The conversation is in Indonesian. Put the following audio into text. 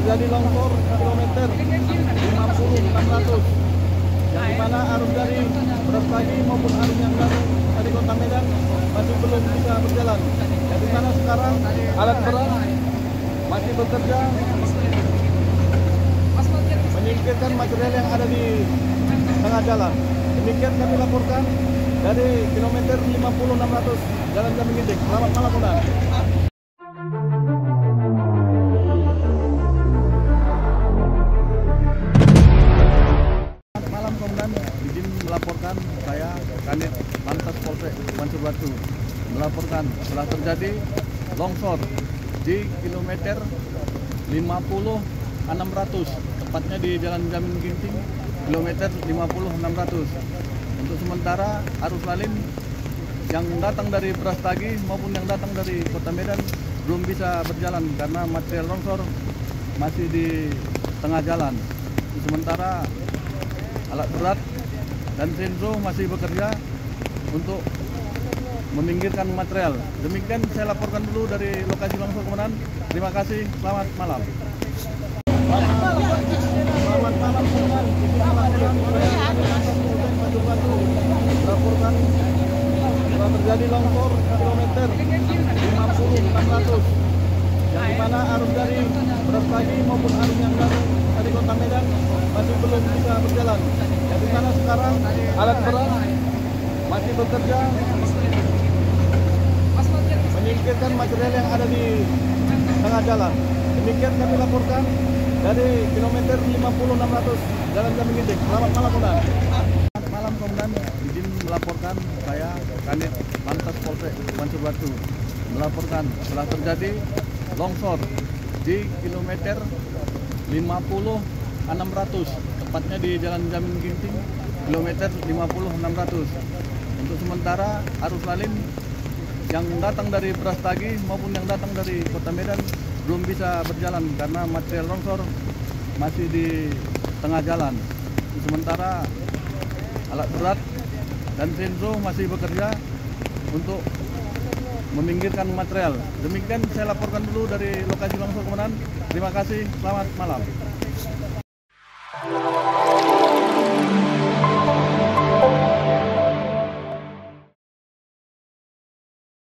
terjadi longsor kilometer 50 600 yang di mana arus dari beras pagi maupun arus yang datang dari kota Medan masih belum bisa berjalan. Jadi sana sekarang alat berat masih bekerja menyingkirkan material yang ada di tengah jalan. Demikian kami laporkan dari kilometer 50 600 Jalan Jambi Ginting. Selamat malam, Bunda. Melaporkan telah terjadi longsor di kilometer 50 600 tepatnya di Jalan Jamin Ginting kilometer 50 600 untuk sementara arus lalin yang datang dari Prastagi maupun yang datang dari Kota Medan belum bisa berjalan karena material longsor masih di tengah jalan. Sementara alat berat dan Senso masih bekerja untuk meminggirkan material. Demikian saya laporkan dulu dari lokasi longsor komandan. Terima kasih. Selamat malam. Selamat malam terjadi longsor kilometer 50 600 yang di mana arus dari beras pagi maupun arus yang datang dari kota Medan masih belum bisa berjalan. Jadi sana sekarang alat berat masih bekerja menyingkirkan material yang ada di tengah jalan. Demikian kami laporkan dari kilometer 50 600 Jalan Jambi Ginting. Selamat malam, Komandan. Selamat malam, Komandan. Izin melaporkan saya Kanit Lantas Polsek Mansur Batu melaporkan telah terjadi longsor di kilometer 50 600 tepatnya di Jalan Jamin Ginting kilometer 50 600 untuk sementara arus lalin yang datang dari Prastagi maupun yang datang dari Kota Medan belum bisa berjalan karena material longsor masih di tengah jalan sementara alat berat dan Senso masih bekerja untuk meminggirkan material. Demikian saya laporkan dulu dari lokasi longsor komandan. Terima kasih. Selamat malam.